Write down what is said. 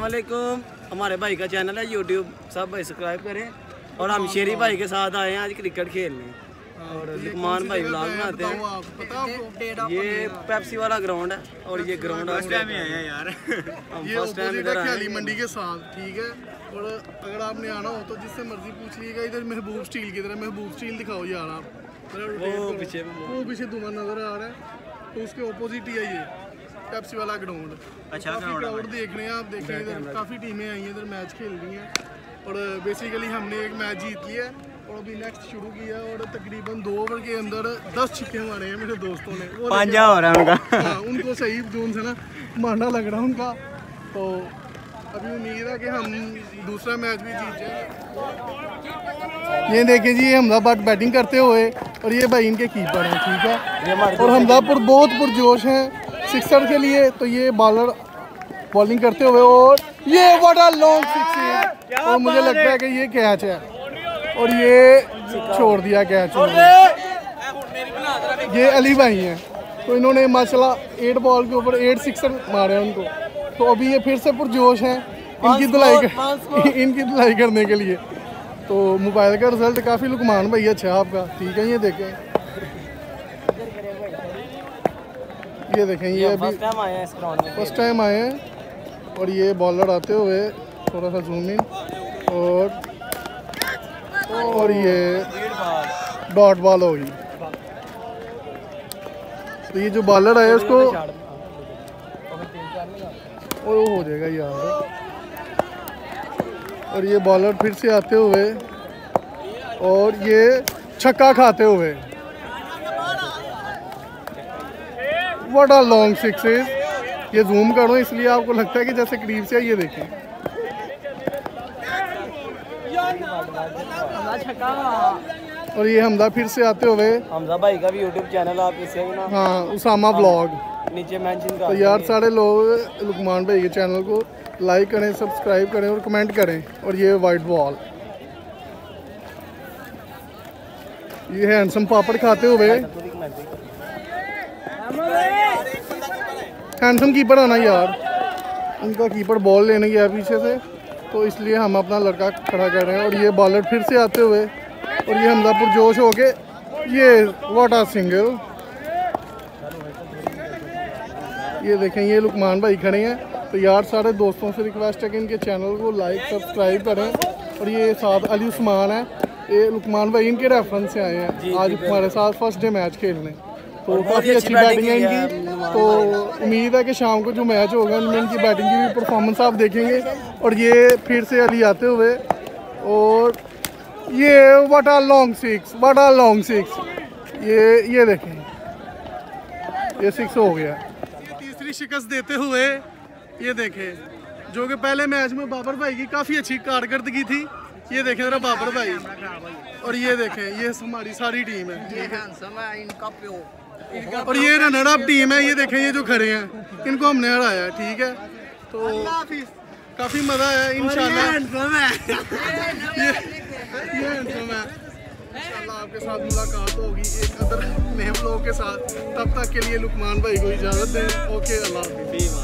वालेकुम हमारे भाई का चैनल है यूट्यूब सब भाई सब्सक्राइब करें। और हम शेरी भाई के साथ आए हैं आज क्रिकेट खेलने। और लुकमान भाई ब्लॉग बनाते हैं। ये पेप्सी वाला ग्राउंड है और ये ग्राउंड फ़र्स्ट टाइम आए हैं यार। हम फ़र्स्ट टाइम इधर आए हैं। मंडी के साथ ठीक है? और अगर आपने आना हो तो जिससे मर्ज़ी पूछ लीजिएगा इधर महबूब स्टील की तरह महबूब स्टील दिखाओ यार आप। वो पीछे वो। वो पीछे धुआँ नज़र आ रहा है। तो उसके ऑपोजिट ही है ये। पेप्सी वाला ग्राउंड अच्छा है क्राउड देख रहे हैं आप देख रहे हैं इधर काफ़ी टीमें आई हैं इधर मैच खेल रही हैं और बेसिकली हमने एक मैच जीत लिया है और अभी नेक्स्ट शुरू किया है और तकरीबन दो ओवर के अंदर दस छक्के मारे हैं मेरे दोस्तों ने पांजा हो रहा है उनका हाँ उनको सही जोन से ना मारना लग रहा है उनका तो अभी उम्मीद है कि हम दूसरा मैच भी जीत जाए ये देखिए जी ये हमदाबाद बैटिंग करते हुए और ये भाई इनके कीपर हैं ठीक है और हमदापुर बहुत पुरजोश हैं सिक्सर के लिए तो ये बॉलर बॉलिंग करते हुए और ये बड़ा लॉन्ग सिक्स और मुझे लगता है। कि ये कैच है। और ये छोड़ दिया कैच ये अली भाई हैं। तो इन्होंने माशाल्लाह एट बॉल के ऊपर एट सिक्सर मारे हैं उनको। तो अभी ये फिर से पुरजोश हैं इनकी धुलाई कर, इनकी धुलाई करने के लिए। तो मोबाइल का रिज़ल्ट काफ़ी लुकमान भाई अच्छा आपका। ठीक है ये देखें। ये देखें ये अभी फ़र्स्ट टाइम आए हैं हैं और ये बॉलर आते हुए थोड़ा सा जूम इन और और ये डॉट बॉल होगी तो ये जो बॉलर है उसको और वो हो जाएगा यार। और ये बॉलर फिर से आते हुए और ये छक्का खाते हुए। वट आर लॉन्ग सिक्सेस ये जूम करो इसलिए आपको लगता है कि जैसे करीब से है, ये देखें और ये हमदा फिर से आते हुए। हमजा भाई का भी यूट्यूब चैनल आप इसे ना हाँ उसामा ब्लॉग नीचे मेंशन तो यार सारे लोग लुकमान भाई के चैनल को लाइक करें सब्सक्राइब करें और कमेंट करें। और ये वाइट बॉल ये हैंडसम पापड़ खाते हुए। हैंडसम कीपर आना यार। उनका कीपर बॉल लेने गया पीछे से। तो इसलिए हम अपना लड़का खड़ा कर रहे हैं और ये बॉलर फिर से आते हुए और ये हमदापुर जोश हो के ये वाट आर सिंगल ये देखें ये लुकमान भाई खड़े हैं। तो यार सारे दोस्तों से रिक्वेस्ट है कि इनके चैनल को लाइक सब्सक्राइब करें और ये साथ अली उस्मान है। ये लुकमान भाई इनके रेफरेंस से आए हैं। आज हमारे साथ फ़र्स्ट डे मैच खेलने। तो काफ़ी अच्छी बैटिंग है इनकी। तो उम्मीद है कि शाम को जो मैच होगा उनमें इनकी बैटिंग की भी परफॉर्मेंस आप देखेंगे। और ये फिर से अली आते हुए। और ये what are long six what are long six ये ये देखें। ये सिक्स हो गया। तीसरी शिकस्त देते हुए ये देखें जो कि पहले मैच में बाबर भाई की काफ़ी अच्छी कारकर्दगी थी। ये देखें जरा बाबर भाई। और ये देखें ये हमारी सारी टीम है। और ये रनर अप टीम है ये देखें ये जो खड़े हैं इनको हमने हराया ठीक है? तो काफ़ी मज़ा आया इंशाल्लाह। ये ये है। आपके साथ मुलाकात होगी एक अदर नए ब्लॉग के साथ। तब तक के लिए लुकमान भाई को इजाज़त दें। ओके अल्लाह हाफिज़।